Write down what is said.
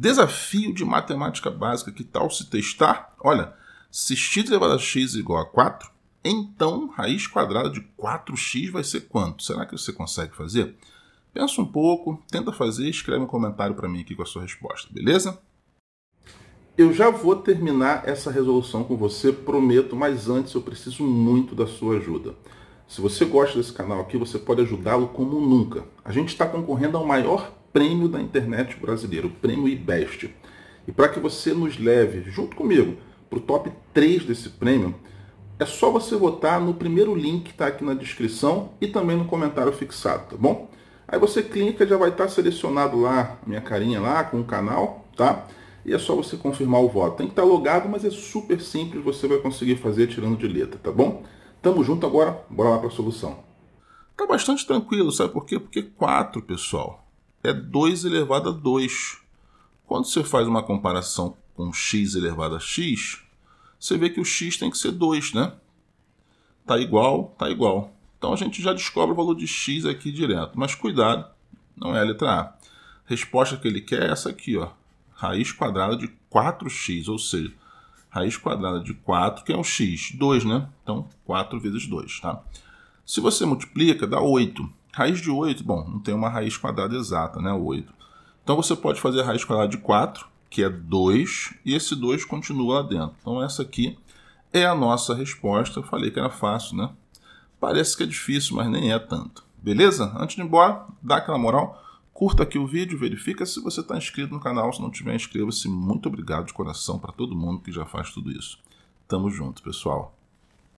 Desafio de matemática básica, que tal se testar? Olha, se x elevado a x igual a 4, então raiz quadrada de 4x vai ser quanto? Será que você consegue fazer? Pensa um pouco, tenta fazer escreve um comentário para mim aqui com a sua resposta, beleza? Eu já vou terminar essa resolução com você, prometo, mas antes eu preciso muito da sua ajuda. Se você gosta desse canal aqui, você pode ajudá-lo como nunca. A gente está concorrendo ao maior prêmio da internet brasileira, o prêmio IBEST. E para que você nos leve, junto comigo, para o top 3 desse prêmio, é só você votar no primeiro link que está aqui na descrição e também no comentário fixado, tá bom? Aí você clica, já vai estar tá selecionado lá, minha carinha lá, com o canal, tá? E é só você confirmar o voto. Tem que estar tá logado, mas é super simples, você vai conseguir fazer tirando de letra, tá bom? Tamo junto agora, bora lá para a solução. Tá bastante tranquilo, sabe por quê? Porque 4, pessoal, é 2 elevado a 2. Quando você faz uma comparação com x elevado a x, você vê que o x tem que ser 2, né? Tá igual, tá igual. Então a gente já descobre o valor de x aqui direto. Mas cuidado, não é a letra A. Resposta que ele quer é essa aqui, ó. Raiz quadrada de 4x, ou seja, raiz quadrada de 4, que é um x, 2, né? Então, 4 vezes 2, tá? Se você multiplica, dá 8. Raiz de 8, bom, não tem uma raiz quadrada exata, né? 8. Então você pode fazer a raiz quadrada de 4, que é 2, e esse 2 continua lá dentro. Então essa aqui é a nossa resposta. Eu falei que era fácil, né? Parece que é difícil, mas nem é tanto. Beleza? Antes de ir embora, dá aquela moral. Curta aqui o vídeo, verifica se você está inscrito no canal. Se não tiver, inscreva-se. Muito obrigado de coração para todo mundo que já faz tudo isso. Tamo junto, pessoal.